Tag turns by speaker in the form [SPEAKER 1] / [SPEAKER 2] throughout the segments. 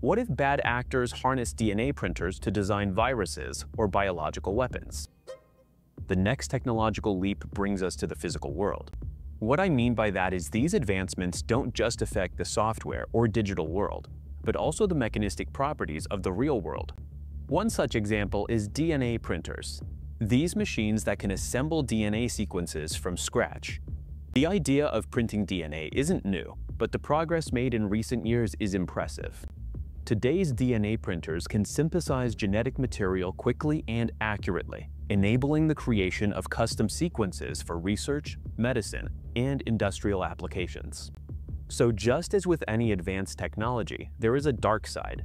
[SPEAKER 1] What if bad actors harness DNA printers to design viruses or biological weapons? The next technological leap brings us to the physical world. What I mean by that is these advancements don't just affect the software or digital world, but also the mechanistic properties of the real world. One such example is DNA printers. These machines that can assemble DNA sequences from scratch. The idea of printing DNA isn't new, but the progress made in recent years is impressive. Today's DNA printers can synthesize genetic material quickly and accurately, enabling the creation of custom sequences for research, medicine, and industrial applications. So just as with any advanced technology, there is a dark side.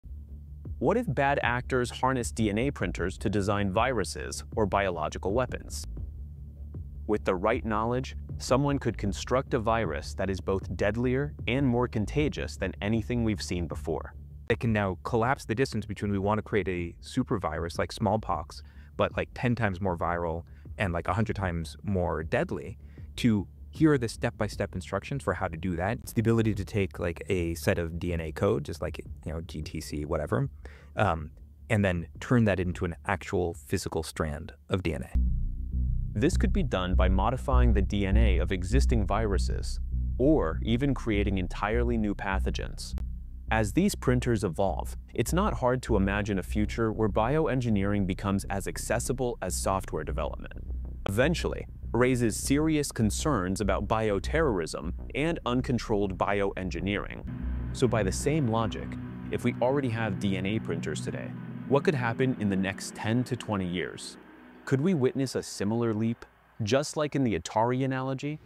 [SPEAKER 1] What if bad actors harness DNA printers to design viruses or biological weapons? With the right knowledge, someone could construct a virus that is both deadlier and more contagious than anything we've seen before.
[SPEAKER 2] It can now collapse the distance between we want to create a super virus like smallpox, but like 10 times more viral and like 100 times more deadly, to here are the step-by-step instructions for how to do that. It's the ability to take like a set of DNA code, just like, you know, GTC, whatever, um, and then turn that into an actual physical strand of DNA.
[SPEAKER 1] This could be done by modifying the DNA of existing viruses, or even creating entirely new pathogens. As these printers evolve, it's not hard to imagine a future where bioengineering becomes as accessible as software development. Eventually, raises serious concerns about bioterrorism and uncontrolled bioengineering. So by the same logic, if we already have DNA printers today, what could happen in the next 10 to 20 years? Could we witness a similar leap, just like in the Atari analogy?